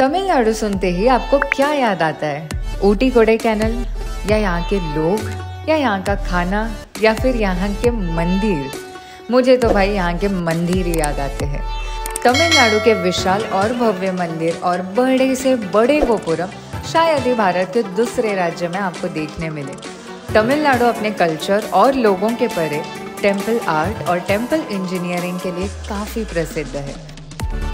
तमिलनाडु सुनते ही आपको क्या याद आता है? ऊटी कोडे कैनल, या यहाँ के लोग, या यहाँ का खाना, या फिर यहाँ के मंदिर? मुझे तो भाई यहाँ के मंदिर ही याद आते हैं। तमिलनाडु के विशाल और भव्य मंदिर और बड़े से बड़े गोपुरम शायद ही भारत के दूसरे राज्य में आपको देखने मिले। तमिलनाडु अपने कल्चर और लोगों के परे टेंपल आर्ट और टेंपल इंजीनियरिंग के लिए काफ़ी प्रसिद्ध है।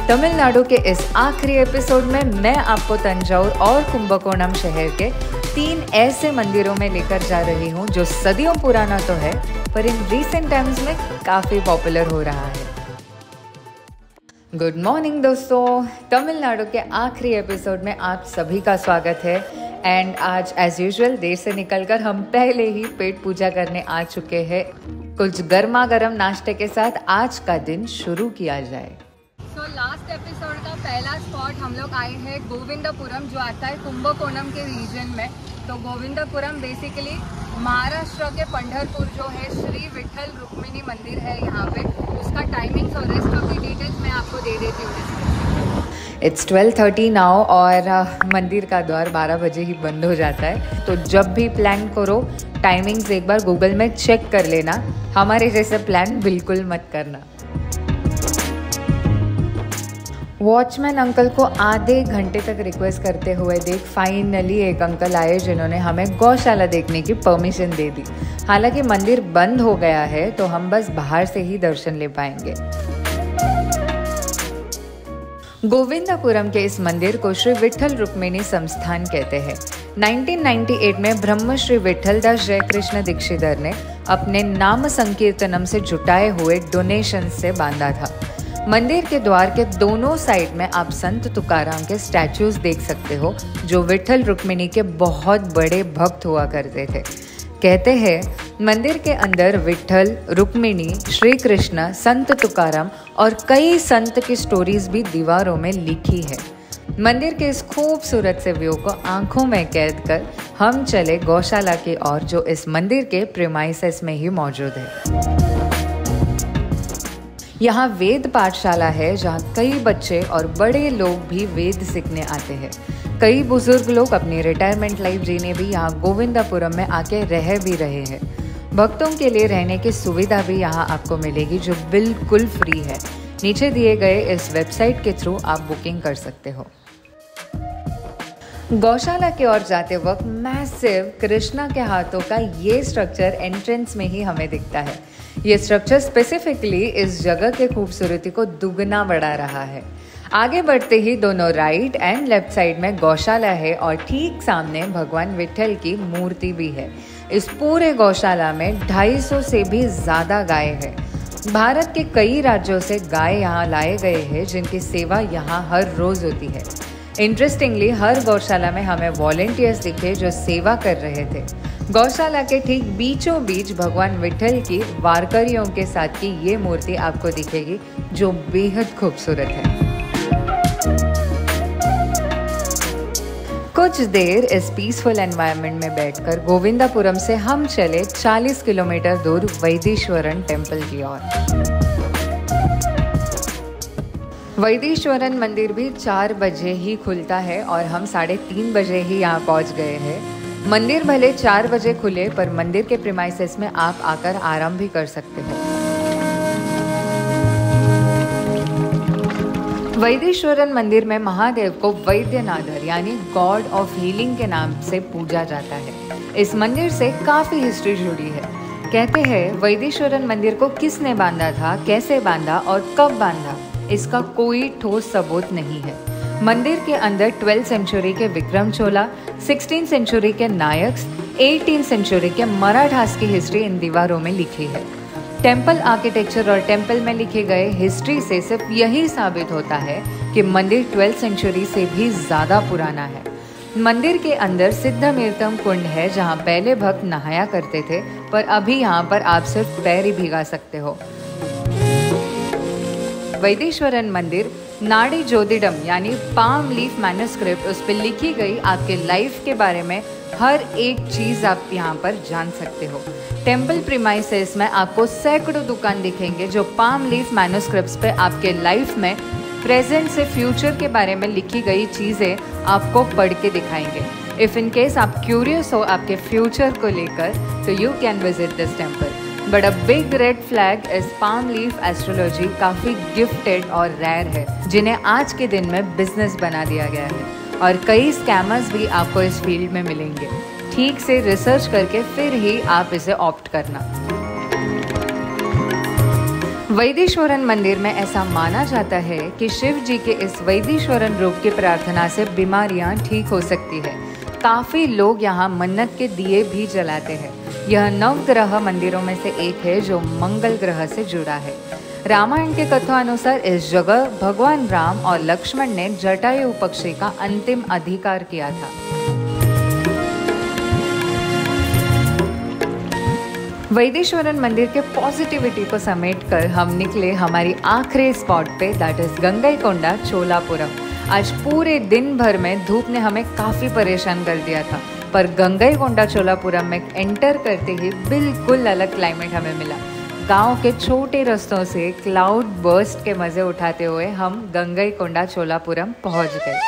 तमिलनाडु के इस आखिरी एपिसोड में मैं आपको तंजौर और कुंभकोणम शहर के तीन ऐसे मंदिरों में लेकर जा रही हूँ, जो सदियों पुराना तो है, पर इन रिसेंट टाइम्स में काफ़ी पॉपुलर हो रहा है। गुड मॉर्निंग दोस्तों। तमिलनाडु के आखिरी एपिसोड में आप सभी का स्वागत है। एंड आज एज यूजल देर से निकलकर हम पहले ही पेट पूजा करने आ चुके हैं। कुछ गर्मा गर्म नाश्ते के साथ आज का दिन शुरू किया जाए। स्पॉट हम लोग आए हैं गोविंदपुरम, जो आता है कुंभकोणम के रीजन में। तो गोविंदपुरम बेसिकली महाराष्ट्र के पंढरपुर जो है, श्री विठल रुक्मिणी मंदिर है यहाँ पे। उसका टाइमिंग्स और रेस्ट ऑफ़ द डिटेल्स मैं आपको दे देती हूँ। इट्स ट्वेल्व थर्टी नाउ और मंदिर का द्वार बारह बजे ही बंद हो जाता है। तो जब भी प्लान करो टाइमिंग्स एक बार गूगल में चेक कर लेना। हमारे जैसे प्लान बिल्कुल मत करना। वॉचमैन अंकल को आधे घंटे तक रिक्वेस्ट करते हुए देख फाइनली एक अंकल आए जिन्होंने हमें गौशाला देखने की परमिशन दे दी। हालाँकि मंदिर बंद हो गया है तो हम बस बाहर से ही दर्शन ले पाएँगे। गोविंदापुरम के इस मंदिर को श्री विठल रुक्मिणी संस्थान कहते हैं। 1998 में ब्रह्म श्री विठल दास जय कृष्ण दीक्षितर ने अपने नाम संकीर्तनम से जुटाए हुए डोनेशन से बांधा था। मंदिर के द्वार के दोनों साइड में आप संत तुकाराम के स्टैचूज देख सकते हो, जो विठल रुक्मिणी के बहुत बड़े भक्त हुआ करते थे। कहते हैं, मंदिर के अंदर विठल रुक्मिणी श्री कृष्ण संत तुकाराम और कई संत की स्टोरीज भी दीवारों में लिखी है। मंदिर के इस खूबसूरत से व्यू को आँखों में कैद कर हम चले गौशाला की ओर, जो इस मंदिर के प्रेमाइसेस में ही मौजूद है। यहाँ वेद पाठशाला है जहाँ कई बच्चे और बड़े लोग भी वेद सीखने आते हैं। कई बुज़ुर्ग लोग अपनी रिटायरमेंट लाइफ जीने भी यहाँ गोविंदापुरम में आके रह भी रहे हैं। भक्तों के लिए रहने की सुविधा भी यहाँ आपको मिलेगी जो बिल्कुल फ्री है। नीचे दिए गए इस वेबसाइट के थ्रू आप बुकिंग कर सकते हो। गौशाला की ओर जाते वक्त मैसिव कृष्णा के हाथों का ये स्ट्रक्चर एंट्रेंस में ही हमें दिखता है। ये स्ट्रक्चर स्पेसिफिकली इस जगह के खूबसूरती को दुगना बढ़ा रहा है। आगे बढ़ते ही दोनों राइट एंड लेफ़्ट साइड में गौशाला है और ठीक सामने भगवान विठल की मूर्ति भी है। इस पूरे गौशाला में 250 से भी ज़्यादा गाय है। भारत के कई राज्यों से गाय यहाँ लाए गए हैं, जिनकी सेवा यहाँ हर रोज़ होती है। इंटरेस्टिंगली हर गौशाला में हमें वॉलेंटियर्स दिखे जो सेवा कर रहे थे। गौशाला के ठीक बीचों बीच भगवान विठल की वारकरियों के साथ की ये मूर्ति आपको दिखेगी, जो बेहद खूबसूरत है। कुछ देर इस पीसफुल एनवायरनमेंट में बैठकर गोविंदापुरम से हम चले 40 किलोमीटर दूर वैदीश्वरन टेंपल की ओर। वैदीश्वरन मंदिर भी चार बजे ही खुलता है और हम साढ़े तीन बजे ही यहाँ पहुँच गए हैं। मंदिर भले चार बजे खुले, पर मंदिर के प्रिमाइसेस में आप आकर आराम भी कर सकते हो। वैदेश्वरन मंदिर में महादेव को वैद्यनाथर, यानी गॉड ऑफ़ हीलिंग के नाम से पूजा जाता है। इस मंदिर से काफ़ी हिस्ट्री जुड़ी है। कहते हैं वैदेश्वरन मंदिर को किसने बांधा था, कैसे बांधा और कब बांधा, इसका कोई ठोस सबूत नहीं है। मंदिर के अंदर ट्वेल्थ सेंचुरी के विक्रम चोला, सिक्सटीन सेंचुरी के नायक एटीन सेंचुरी के मराठास की हिस्ट्री इन दीवारों में लिखी है। टेंपल आर्किटेक्चर और टेंपल में लिखे गए हिस्ट्री से सिर्फ़ यही साबित होता है कि मंदिर ट्वेल्थ सेंचुरी से भी ज़्यादा पुराना है। मंदिर के अंदर सिद्धमीर्तम कुंड है जहाँ पहले भक्त नहाया करते थे, पर अभी यहाँ पर आप सिर्फ़ पैर ही भिगा सकते हो। वैदेश्वरन मंदिर, नाड़ी ज्योतिडम, यानी पाम लीफ मैनस्क्रिप्ट उस पर लिखी गई आपके लाइफ के बारे में हर एक चीज़ आप यहाँ पर जान सकते हो। टेंपल प्रीमाइसेस में आपको सैकड़ों दुकान दिखेंगे जो पाम लीफ मैनस्क्रिप्ट पे आपके लाइफ में प्रेजेंट से फ्यूचर के बारे में लिखी गई चीज़ें आपको पढ़ के दिखाएँगे। इफ़ इन केस आप क्यूरियस हो आपके फ्यूचर को लेकर तो you can visit this temple but a big red flag is palm leaf astrology काफ़ी गिफ्टेड और रेयर है, जिन्हें आज के दिन में बिज़नेस बना दिया गया है। और कई स्कैमर्स भी आपको इस फ़ील्ड में मिलेंगे। ठीक से रिसर्च करके फिर ही आप इसे ऑप्ट करना। वैदीश्वरन मंदिर में ऐसा माना जाता है कि शिव जी के इस वैदीश्वरन रूप की प्रार्थना से बीमारियाँ ठीक हो सकती है। काफ़ी लोग यहाँ मन्नत के दिए भी जलाते हैं। यह नव ग्रह मंदिरों में से एक है जो मंगल ग्रह से जुड़ा है। रामायण के कथानुसार इस जगह भगवान राम और लक्ष्मण ने जटायु पक्षी का अंतिम अधिकार किया था। वैदेश्वरन मंदिर के पॉजिटिविटी को समेट कर हम निकले हमारी आखिरी स्पॉट पे दैट इज़ गंगई कोंडा चोलापुरम। आज पूरे दिन भर में धूप ने हमें काफ़ी परेशान कर दिया था। पर गंगई कोंडा चोलापुरम में एंटर करते ही बिल्कुल अलग क्लाइमेट हमें मिला। गाँव के छोटे रस्तों से क्लाउड बर्स्ट के मज़े उठाते हुए हम गंगई कोंडा चोलापुरम पहुँच गए।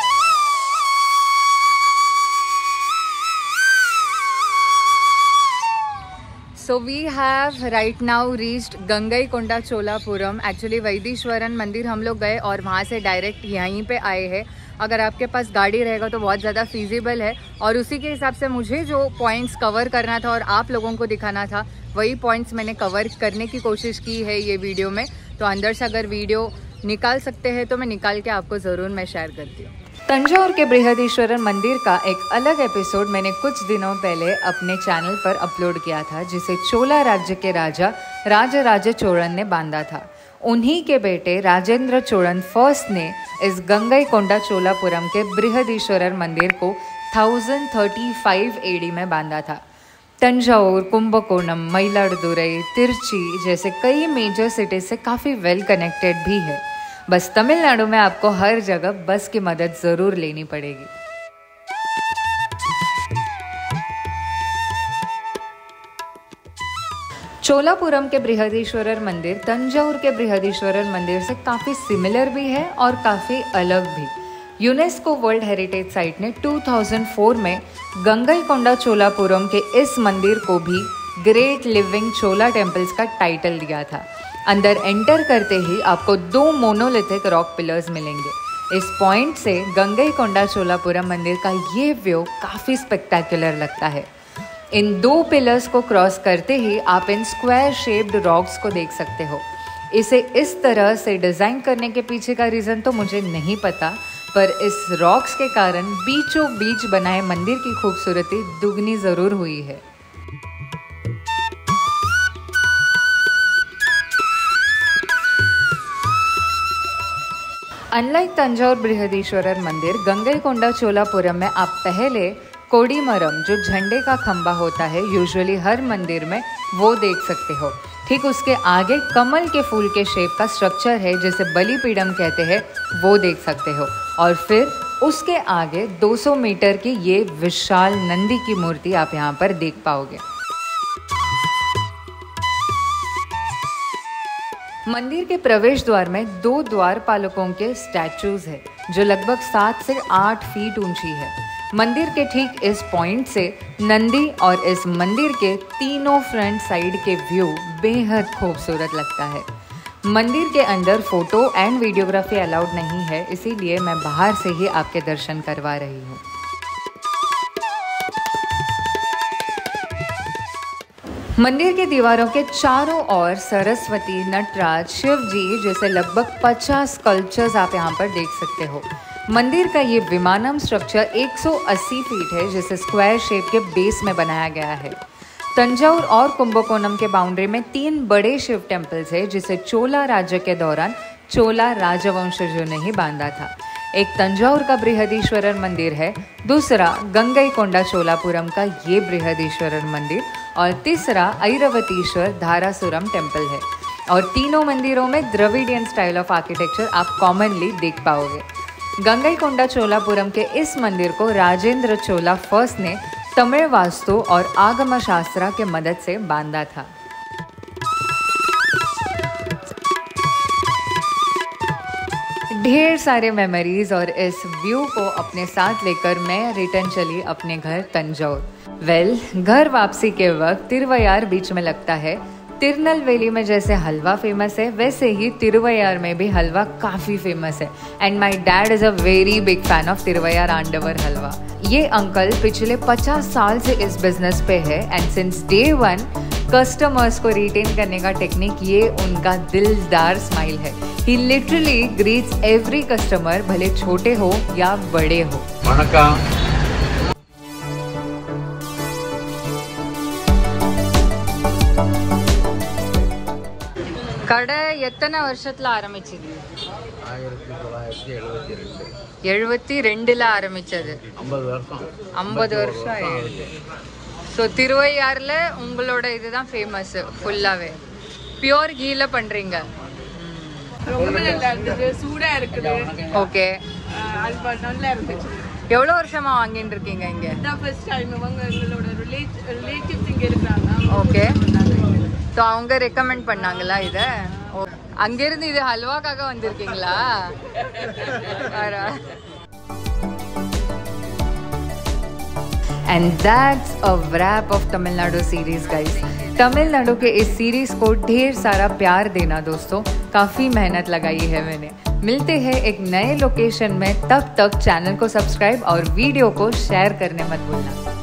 So we have right now reached Gangai Konda Cholapuram actually Vaitheeswaran मंदिर हम लोग गए और वहाँ से डायरेक्ट यहीं पे आए हैं। अगर आपके पास गाड़ी रहेगा तो बहुत ज़्यादा फीजिबल है। और उसी के हिसाब से मुझे जो पॉइंट्स कवर करना था और आप लोगों को दिखाना था, वही पॉइंट्स मैंने कवर करने की कोशिश की है ये वीडियो में। तो अंदर से अगर वीडियो निकाल सकते हैं तो मैं निकाल के आपको ज़रूर मैं शेयर करती हूँ। तंजौर के बृहदीश्वरन मंदिर का एक अलग एपिसोड मैंने कुछ दिनों पहले अपने चैनल पर अपलोड किया था, जिसे चोला राज्य के राजा राजराज चोड़न ने बांधा था। उन्हीं के बेटे राजेंद्र चोड़न फ़र्स्ट ने इस गंगई कोंडा चोलापुरम के बृहदीश्वरर मंदिर को 1035 एडी में बांधा था। तंजाउर कुंभकोणम मयिलाडुरई तिरची जैसे कई मेजर सिटीज़ से काफ़ी वेल कनेक्टेड भी है। बस तमिलनाडु में आपको हर जगह बस की मदद ज़रूर लेनी पड़ेगी। चोलापुरम के बृहदीश्वरर मंदिर तंजाउर के बृहदीश्वरर मंदिर से काफ़ी सिमिलर भी है और काफ़ी अलग भी। यूनेस्को वर्ल्ड हेरिटेज साइट ने 2004 में गंगई कोंडा चोलापुरम के इस मंदिर को भी ग्रेट लिविंग चोला टेम्पल्स का टाइटल दिया था। अंदर एंटर करते ही आपको दो मोनोलिथिक रॉक पिलर्स मिलेंगे। इस पॉइंट से गंगई कोंडा चोलापुरम मंदिर का ये व्यू काफ़ी स्पेक्टेकुलर लगता है। इन दो पिलर्स को क्रॉस करते ही आप इन स्क्वायर शेप्ड रॉक्स को देख सकते हो। इसे इस तरह से डिज़ाइन करने के पीछे का रीज़न तो मुझे नहीं पता, पर इस रॉक्स के कारण बीचों बीच बनाए मंदिर की खूबसूरती दुगनी ज़रूर हुई है। अनलाइक तंजौर बृहदीश्वरर मंदिर, गंगई कोंडा चोलापुरम में आप पहले कोडीमरम, जो झंडे का खंबा होता है यूजुअली हर मंदिर में वो देख सकते हो। ठीक उसके आगे कमल के फूल के शेप का स्ट्रक्चर है, जिसे बलिपीडम कहते हैं, वो देख सकते हो। और फिर उसके आगे 200 मीटर की ये विशाल नंदी की मूर्ति आप यहाँ पर देख पाओगे। मंदिर के प्रवेश द्वार में दो द्वार पालकों के स्टैचूज है, जो लगभग सात से आठ फीट ऊँची है। मंदिर के ठीक इस पॉइंट से नंदी और इस मंदिर के तीनों फ्रंट साइड के व्यू बेहद खूबसूरत लगता है। मंदिर के अंदर फ़ोटो एंड वीडियोग्राफी अलाउड नहीं है, इसीलिए मैं बाहर से ही आपके दर्शन करवा रही हूँ। मंदिर के दीवारों के चारों ओर सरस्वती, नटराज शिव जी जैसे लगभग 50 कल्चर्स आप यहाँ पर देख सकते हो। मंदिर का ये विमानम स्ट्रक्चर 180 फीट है, जिसे स्क्वायर शेप के बेस में बनाया गया है। तंजाउर और कुंभकोणम के बाउंड्री में तीन बड़े शिव टेम्पल्स है, जिसे चोला राज्य के दौरान चोला राजवंशजों ने ही बांधा था। एक तंजाउर का बृहदीश्वरर मंदिर है, दूसरा गंगई कोंडा चोलापुरम का ये बृहदीश्वरर मंदिर और तीसरा ऐरवतीश्वर धारासुरम टेंपल है। और तीनों मंदिरों में द्रविडियन स्टाइल ऑफ़ आर्किटेक्चर आप कॉमनली देख पाओगे। गंगई कोंडा चोलापुरम के इस मंदिर को राजेंद्र चोला फ़र्स्ट ने तमिल वास्तु और आगम शास्त्रा के मदद से बांधा था। ढेर सारे मेमोरीज और इस व्यू को अपने साथ लेकर मैं रिटर्न चली अपने घर तंजौर। वेल well, घर वापसी के वक्त तिरवयार बीच में लगता है। तिरनल तिरनलवेली में जैसे हलवा फ़ेमस है वैसे ही तिरुवयार में भी हलवा काफ़ी फ़ेमस है। And my dad is a very big fan of Thiruvaiyaru Andavar halwa. ये अंकल पिछले 50 साल से इस बिज़नेस पे है and since day one customers को रिटेन करने का टेक्निक ये उनका दिलदार स्माइल है। He literally greets every customer भले छोटे हो या बड़े हो। கடை எத்தனை வருஷத்துல ஆரம்பிச்சது? ஆயிரத்தி தொள்ளாயிரத்தி எழுபத்தி ரெண்டு. எழுபத்தி ரெண்டுல ஆரம்பிச்சது. ஐம்பது வருஷம். ஐம்பது வருஷம் ஆயிடுது ஸோ திருவையாறுல உங்களோட இதுதான் ஃபேமஸ் ஃபுல்லாவே பியோர் கீல பண்றீங்க. ரொம்ப நல்லா இருந்துச்சு சூடா இருக்குது. ஓகே அது நல்லா இருந்துச்சு. எவ்வளோ வருஷமா வாங்கிட்டு இருக்கீங்க இங்க? ஃபர்ஸ்ட் டைம் இவங்க எங்களோட ரிலேட்டிவ்ஸ் இங்க இருக்கிறாங்க. ஓகே ஸோ அவங்க ரெக்கமெண்ட் பண்ணாங்களா இதை அங்கிருந்து இது ஹல்வாக்காக வந்திருக்கீங்களா and that's a wrap of Tamil Nadu series guys Tamil Nadu के इस सीरीज को ढेर सारा प्यार देना दोस्तों काफ़ी मेहनत लगाई है मैंने मिलते हैं एक नए लोकेशन में तब तक चैनल को सब्सक्राइब और वीडियो को शेयर करने मत भूलना